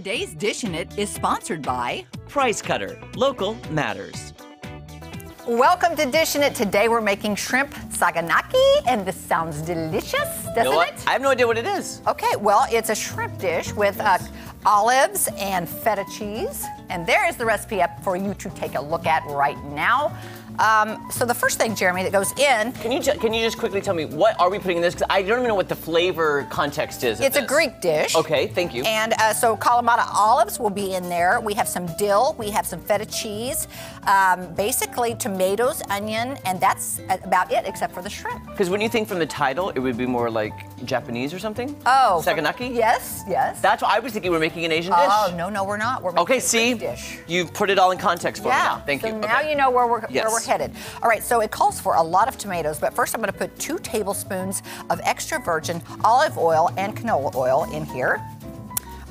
Today's Dishin' It is sponsored by Price Cutter. Local matters. Welcome to Dishing It. Today we're making shrimp saganaki, and this sounds delicious, doesn't You know it? I have no idea what it is. Okay, well, it's a shrimp dish with uh, olives and feta cheese. And there is the recipe up for you to take a look at right now. Um, so the first thing, Jeremy, that goes in, Can you ju- can you just quickly tell me what are we putting in this? Because I don't even know what the flavor context is. it's a. Greek dish. Okay, thank you. And uh, so Kalamata olives will be in there. We have some dill, we have some feta cheese, um, basically tomatoes, onion, and that's about it except for the shrimp. Because when you think from the title, it would be more like Japanese or something. Oh. Saganaki. Yes, yes. That's what I was thinking. We're making an Asian dish. Oh, no, no, we're not. We're making Okay, a see, Greek dish. you've put it all in context for me Yeah. now. Thank so you. now Okay. you know where we're, Yes. where we're headed. All right, so it calls for a lot of tomatoes, but first I'm going to put two tablespoons of extra virgin olive oil and canola oil in here.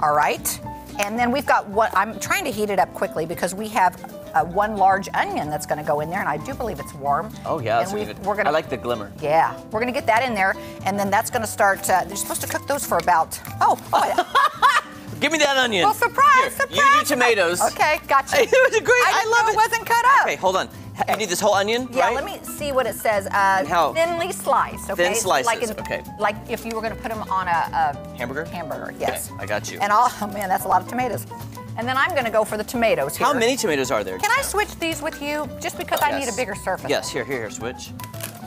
All right. And then we've got what I'm trying to heat it up quickly because we have uh, one large onion that's going to go in there, and I do believe it's warm. Oh yeah, and good. we're gonna, I like the glimmer. Yeah, we're gonna get that in there, and then that's gonna start. Uh, they're supposed to cook those for about. Oh, oh, Give me that onion. well, surprise, Here, surprise. You do tomatoes. Okay, gotcha. It was a great. I, I, love it. it wasn't cut up. Okay, hold on. Ha- You need this whole onion, Yeah, right? let me see what it says. Uh, How? Thinly sliced, okay? Thin slices, Like in- okay. Like if you were going to put them on a, a Hamburger? Hamburger, yes. I got you. And I'll, oh man, that's a lot of tomatoes. And then I'm going to go for the tomatoes here. How many tomatoes are there? Can I switch these with you? Just because I need a bigger surface. Yes, here, here, here. Switch.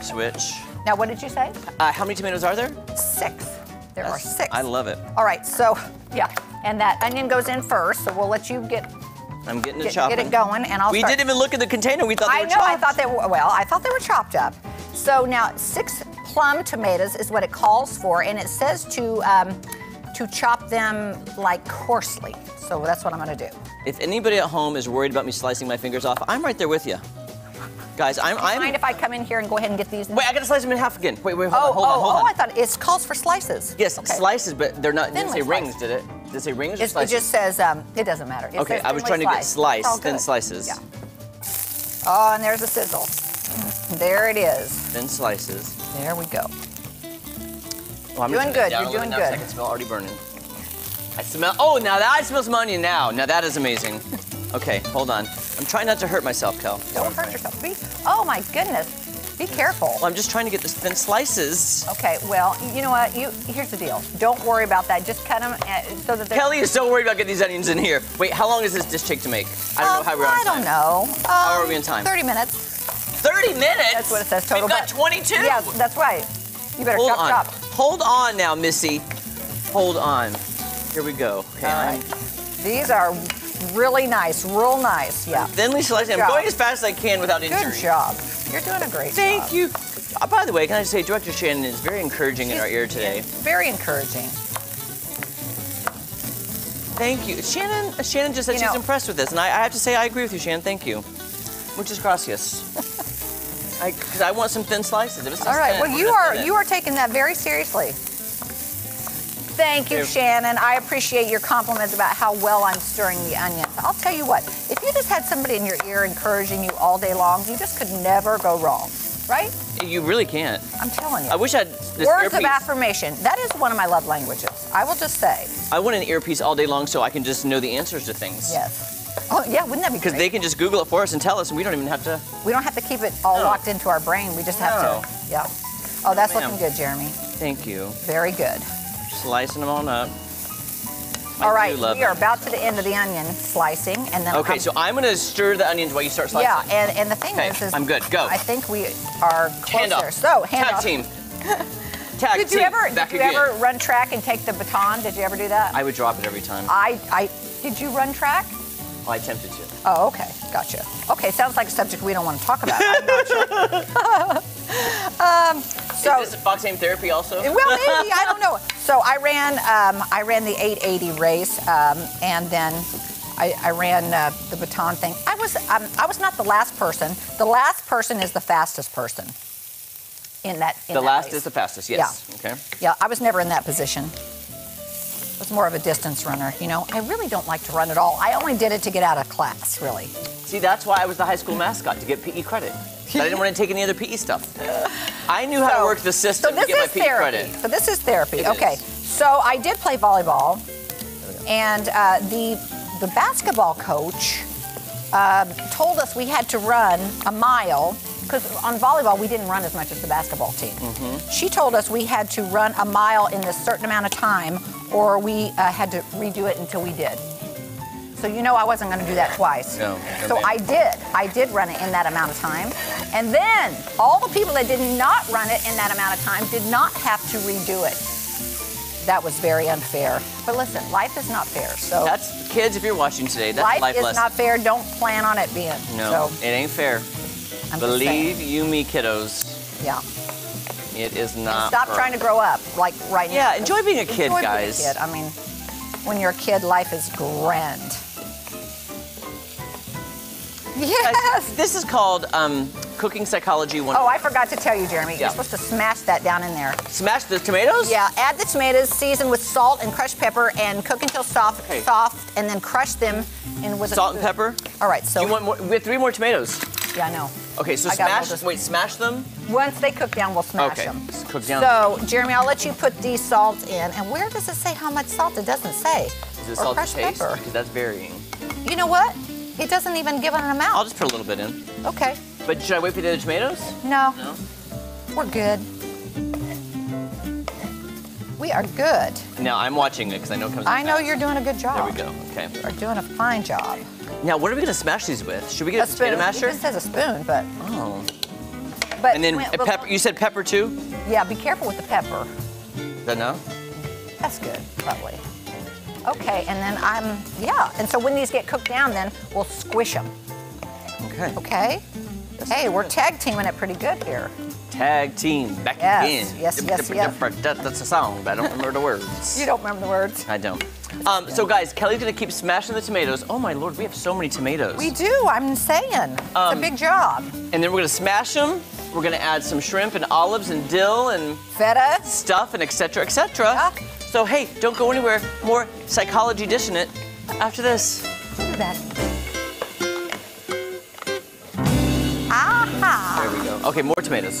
Switch. Now, what did you say? Uh, how many tomatoes are there? Six. There are six. I love it. All right, so yeah, and that onion goes in first, so we'll let you get I'm getting it get, chopping. get it going, and I'll We start. didn't even look at the container. We thought they I were know. I chopped. thought they were well. I thought they were chopped up. So now six plum tomatoes is what it calls for, and it says to um, to chop them like coarsely. So that's what I'm going to do. If anybody at home is worried about me slicing my fingers off, I'm right there with you. Guys, I'm. I'm Mind if I come in here and go ahead and get these? Wait, I gotta slice them in half again. Wait, wait, hold oh, on, hold oh, on, hold oh! on. I thought it calls for slices. yes, Okay. slices, but they're not. It didn't say Thinly rings, did it? Did it say rings or It, it slices? just says um, it doesn't matter. It Okay, says I was thinly trying to get sliced. slice, It's all thin good. slices. Yeah. Oh, and there's a sizzle. There it is. Thin slices. There we go. Oh, I'm Doing good, you're doing good. I can smell already burning. I smell. Oh, now that I smell some onion now. Now that is amazing. Okay, hold on. I'm trying not to hurt myself, Kel. Don't hurt yourself. Be, oh my goodness. Be careful. Well, I'm just trying to get the thin slices. Okay, well, you know what? You here's the deal. Don't worry about that. Just cut them so that they're. Kelly is so worried about getting these onions in here. Wait, how long does this dish take to make? I don't know Um, how we're on I time. don't know. How are Um, we in time? 30 minutes. 30 minutes? That's what it says total. We've got but- 22. Yeah, that's right. You better Hold chop on. chop. Hold on now, Missy. Hold on. Here we go. Okay, All I'm right. These are really nice, real nice. Yeah. thinly slicing. I'm going as fast as I can without injury. Good job. You're doing a great Thank job. you. Uh, by the way, can I just say, Director Shannon is very encouraging in our ear today. Very encouraging. Thank you. Shannon uh, Shannon just said You she's know- impressed with this, and I, I have to say I agree with you, Shannon. Thank you. Muchas gracias. Because I, want some thin slices. All right. thin, Well, you are thin you are taking that very seriously. Thank you, Shannon. I appreciate your compliments about how well I'm stirring the onions. I'll tell you what, if you just had somebody in your ear encouraging you all day long, you just could never go wrong, right? You really can't. I'm telling you. I wish I had this Words of affirmation. That is one of my love languages. I will just say, I want an earpiece all day long so I can just know the answers to things. yes. Oh, yeah, wouldn't that be Because they can just Google it for us and tell us, and we don't even have to. we don't have to keep it all No. locked into our brain. We just have No. to, yeah. Oh, that's looking good, Jeremy. Thank you. Very good. Slicing them on up. I All right, love we are about to the end of the onion slicing, and then Okay, I'm- so I'm gonna stir the onions while you start slicing. Yeah, and, and the thing Okay, is, is I'm good. Go. I think we are Hand closer. off. So hand Tag off. team. Tag Did team. you ever Back did you again. ever run track and take the baton? Did you ever do that? I would drop it every time. I, I did you run track? Oh, I attempted to. Oh, okay, gotcha. Okay, sounds like a subject we don't want to talk about. I'm not sure. um, so Is this Fox AM therapy also? well, maybe I don't know. So I ran um, I ran the 880 race, um, and then I, I ran uh, the baton thing. I was um, I was not the last person. The last person is the fastest person. In that. In the that last race. is the fastest. Yes. Okay. Yeah, I was never in that position. I was more of a distance runner. You know, I really don't like to run at all. I only did it to get out of class, really. See, that's why I was the high school mascot to get PE credit. I didn't want to take any other PE stuff. I knew how to work the system So to get my PE therapy. credit. So this is therapy. It okay. is. So I did play volleyball. And uh, the the basketball coach um, told us we had to run a mile because on volleyball we didn't run as much as the basketball team. She told us we had to run a mile in this certain amount of time, or we uh, had to redo it until we did. So you know I wasn't going to do that twice. No. So I did. I did run it in that amount of time. And then all the people that did not run it in that amount of time did not have to redo it. That was very unfair. But listen, life is not fair. So That's kids. If you're watching today, that's life, life, is lesson. not fair. Don't plan on it being. no, So it ain't fair. I'm Believe just you me, kiddos. Yeah. It is And not. stop for- trying to grow up like right now. Yeah, enjoy being a kid, Enjoy being a kid. I mean, when you're a kid, life is grand. Yes. This is called um, Cooking Psychology 1. Oh, I forgot to tell you, Jeremy. Yeah. You're supposed to smash that down in there. Smash the tomatoes? Yeah, add the tomatoes, season with salt and crushed pepper, and cook until soft, Okay. soft, and then crush them in with a Salt and pepper? All right, so you want more? We have three more tomatoes. yeah, I know. Okay, so I smash. Wait, smash them. Once they cook down, we'll smash Okay, them. cook down. So, Jeremy, I'll let you put the salt in. And where does it say how much salt? It doesn't say. Is it or salt crushed taste? pepper. Because that's varying. You know what? It doesn't even give it an amount. I'll just put a little bit in. Okay. But should I wait for the other tomatoes? No, No. we're good. We are good. Now, I'm watching it because I know it comes. I know fast. you're doing a good job. There we go. Okay. You're doing a fine job. Now, what are we gonna smash these with? Should we get a, spoon. potato masher? It just says a spoon, but Oh. but And then pepper. You said pepper too? Yeah, be careful with the pepper. Is that no? That's good, probably. Okay, and then I'm yeah. And so when these get cooked down, then we'll squish them. Okay. Okay. Hey, we're tag teaming it pretty good here. Tag team back Yes, again. yes, yes, yes. That, that's a song, but I don't remember the words. You don't remember the words. I don't. Um, so guys, Kelly's gonna keep smashing the tomatoes. Oh my lord, we have so many tomatoes. We do. I'm saying it's Um, a big job. And then we're gonna smash them. We're gonna add some shrimp and olives and dill and Feta. stuff and etc. etc. Yeah. So hey, don't go anywhere. More psychology dishing it after this. Look at that. Aha. There we go. Okay, more tomatoes.